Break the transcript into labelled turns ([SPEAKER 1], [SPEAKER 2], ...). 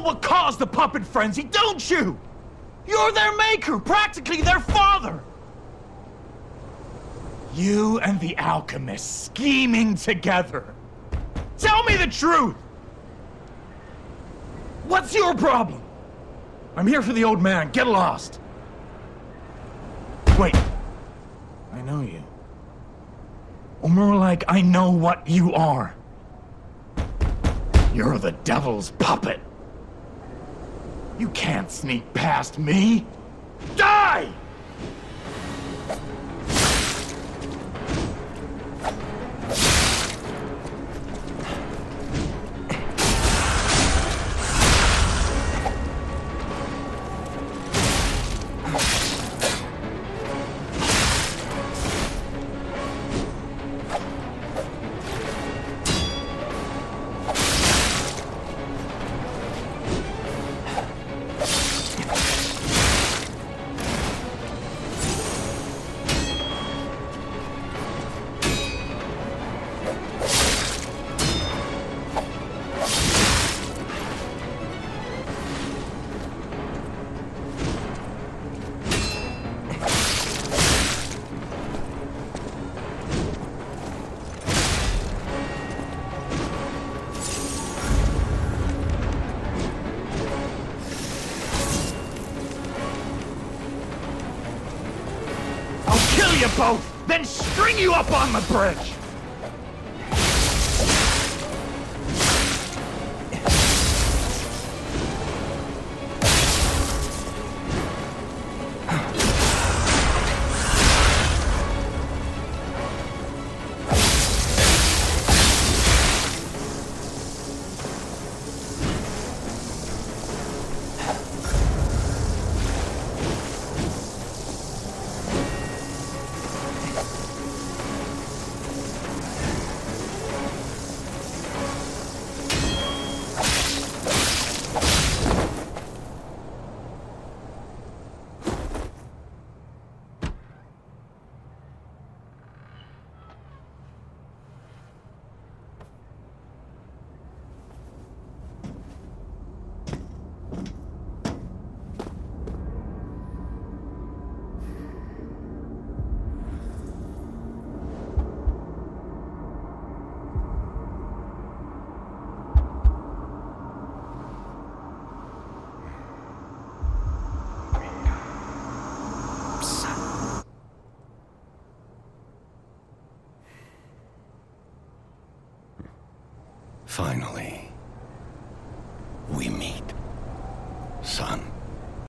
[SPEAKER 1] what caused the puppet frenzy, don't you? You're their maker, practically their father. You and the alchemist scheming together. Tell me the truth! What's your problem? I'm here for the old man. Get lost. Wait. I know you. Or more like, I know what you are. You're the devil's puppet. You can't sneak past me. Die! Kill you both, then string you up on the bridge!
[SPEAKER 2] Finally,